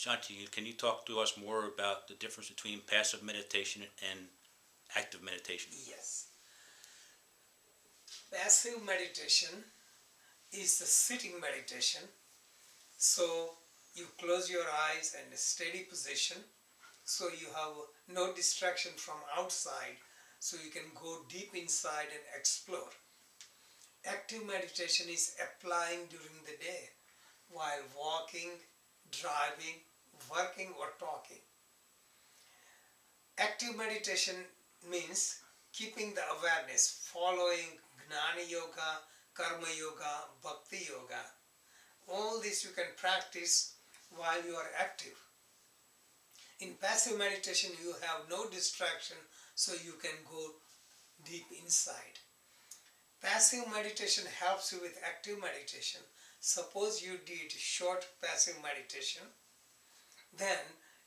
Shanti, can you talk to us more about the difference between passive meditation and active meditation? Yes. Passive meditation is the sitting meditation. So you close your eyes in a steady position so you have no distraction from outside so you can go deep inside and explore. Active meditation is applying during the day while walking, driving, working or talking. Active meditation means keeping the awareness, following Gnana Yoga, Karma Yoga, Bhakti Yoga. All this you can practice while you are active. In passive meditation, you have no distraction, so you can go deep inside. Passive meditation helps you with active meditation. Suppose you did short passive meditation, then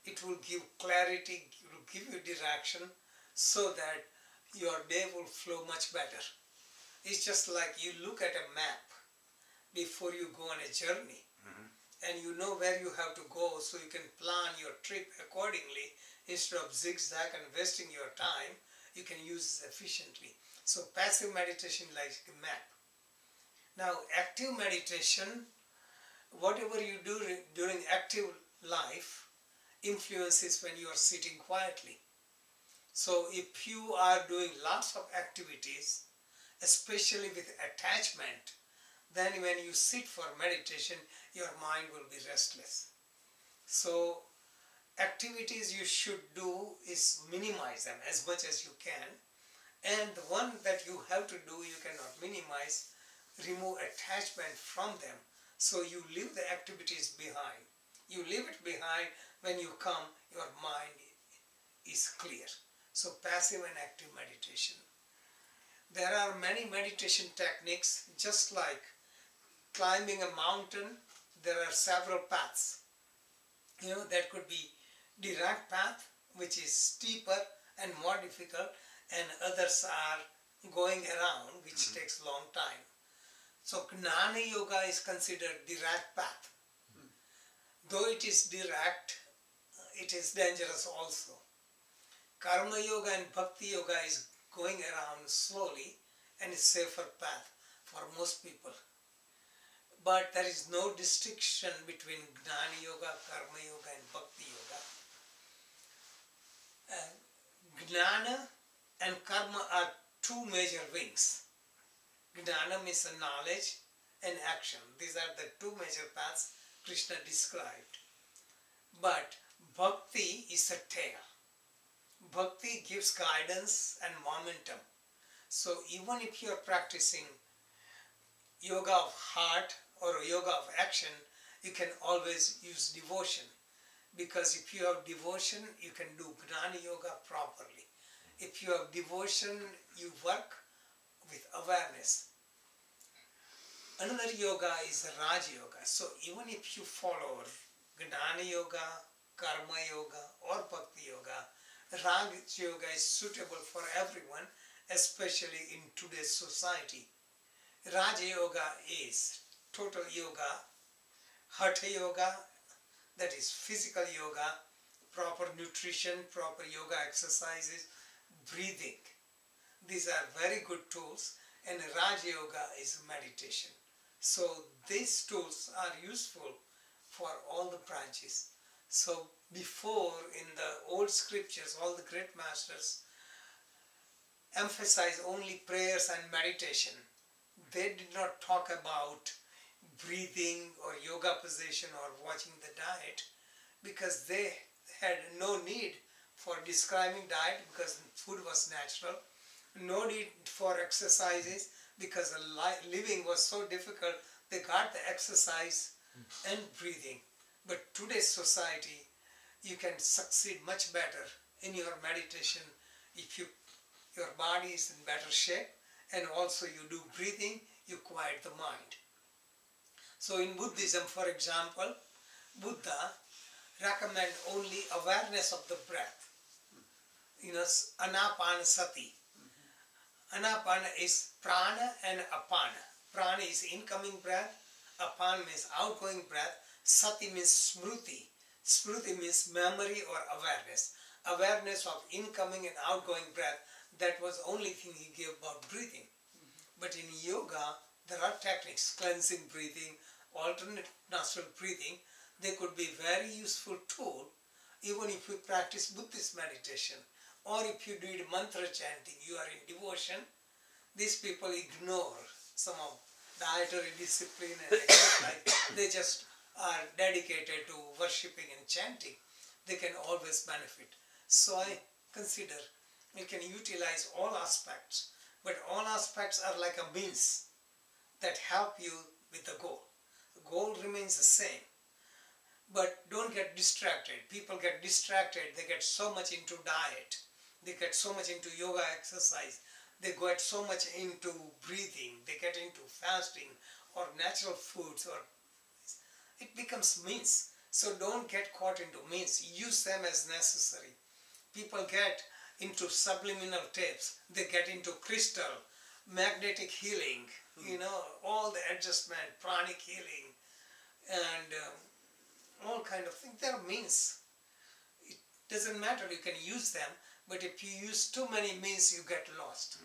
it will give clarity, it will give you direction so that your day will flow much better. It's just like you look at a map before you go on a journey Mhm. and you know where you have to go so you can plan your trip accordingly instead of zigzag and wasting your time you can use it efficiently so passive meditation like a map now active meditation whatever you do during active life influences when you are sitting quietly. So if you are doing lots of activities especially with attachment then when you sit for meditation your mind will be restless. So activities you should do is minimize them as much as you can. And the one that you have to do you cannot minimize remove attachment from them. So you leave the activities behind. You leave it behind when you come your mind is clear. So passive and active meditation. There are many meditation techniques just like climbing a mountain there are several paths you know that could be direct path which is steeper and more difficult and others are going around which mm-hmm. takes long time so gnana yoga is considered direct path though it is direct it is dangerous also karma yoga and bhakti yoga is going around slowly and is safer path for most people but there is no distinction between Gnana Yoga, Karma Yoga, and Bhakti Yoga. Uh, Gnana and Karma are two major wings. Gnana means knowledge and action. These are the two major paths Krishna described. But Bhakti is a tail. Bhakti gives guidance and momentum. So even if you are practicing yoga of heart or yoga of action, you can always use devotion. Because if you have devotion, you can do Gnana Yoga properly. If you have devotion, you work with awareness. Another yoga is Raj Yoga. So even if you follow Gnana Yoga, Karma Yoga, or Bhakti Yoga, Raj Yoga is suitable for everyone, especially in today's society. Raja Yoga is total yoga, Hatha Yoga, that is physical yoga, proper nutrition, proper yoga exercises, breathing. These are very good tools, and Raja Yoga is meditation. So these tools are useful for all the branches. So before in the old scriptures, all the great masters emphasize only prayers and meditation. They did not talk about breathing or yoga position or watching the diet because they had no need for describing diet because food was natural, no need for exercises because the li- living was so difficult. They got the exercise hmm. and breathing. But today's society, you can succeed much better in your meditation if you your body is in better shape and also you do breathing, you quiet the mind. So in Buddhism, for example, Buddha recommend only awareness of the breath. You know, anapana sati. Anapana is prana and apana. Prana is incoming breath, apana means outgoing breath, sati means smruti. Smruti means memory or awareness. Awareness of incoming and outgoing breath. That was only thing he gave about breathing. Mm-hmm. But in yoga, there are techniques, cleansing breathing, alternate nostril breathing. They could be very useful tool even if you practice Buddhist meditation or if you do it mantra chanting, you are in devotion. These people ignore some of dietary discipline and exercise. they just are dedicated to worshipping and chanting. They can always benefit. So I consider we can utilize all aspects, but all aspects are like a means that help you with the goal. The goal remains the same but don't get distracted. People get distracted. They get so much into diet. They get so much into yoga exercise. They get so much into breathing. They get into fasting or natural foods or it becomes means. So don't get caught into means. Use them as necessary. People get into subliminal tapes. They get into crystal, magnetic healing, you know, all the adjustment, pranic healing, and um, all kind of things. There are means. It doesn't matter. You can use them, but if you use too many means, you get lost.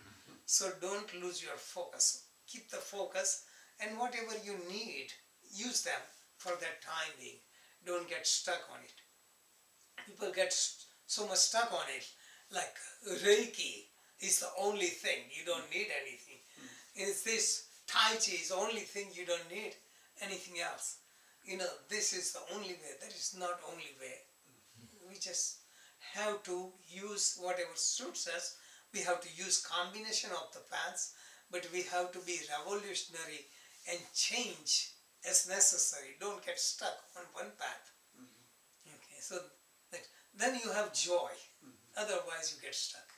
So don't lose your focus. Keep the focus, and whatever you need, use them for that time being. Don't get stuck on it. People get so much stuck on it, like Reiki is the only thing. You don't need anything. Hmm. Is this Tai Chi is the only thing you don't need anything else. You know, this is the only way. That is not only way. Hmm. We just have to use whatever suits us. We have to use combination of the paths, but we have to be revolutionary and change as necessary. Don't get stuck on one path. Mm-hmm. Okay, so that, then you have joy. Mm-hmm. Otherwise, you get stuck.